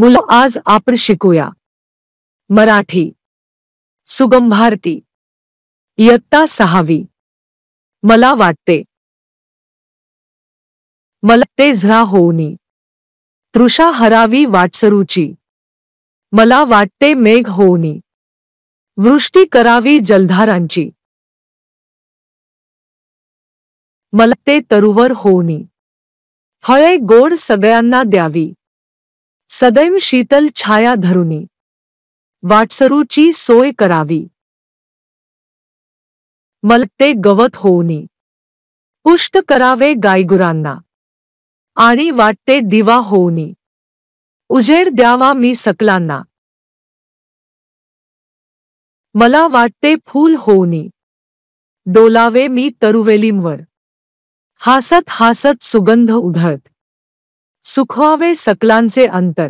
मुलं आज आपण शिकूया. मराठी. सुगम भारती. इयत्ता सहावी. मला वाटते. मला ते झरा होऊनी. तृषा हरावी वाटसरूची. मला वाटते मेघ होऊनी. वृष्टी करावी जलधारांची. मला ते तरुवर होऊनी. फळे गोड सगळ्यांना द्यावी. सदैव शीतल छाया धरुनी. वाटसरूची सोय करावी. मलते गवत होऊनी. पुष्ट करावे गायगुरांना. आणि वाटते दिवा होऊनी. उजेड द्यावा मी सकलांना. मला वाटते फूल होऊनी. डोलावे मी तरुवेलींवर. हासत हासत सुगंध उधळत. सुखवावे सकलांचे अंतर।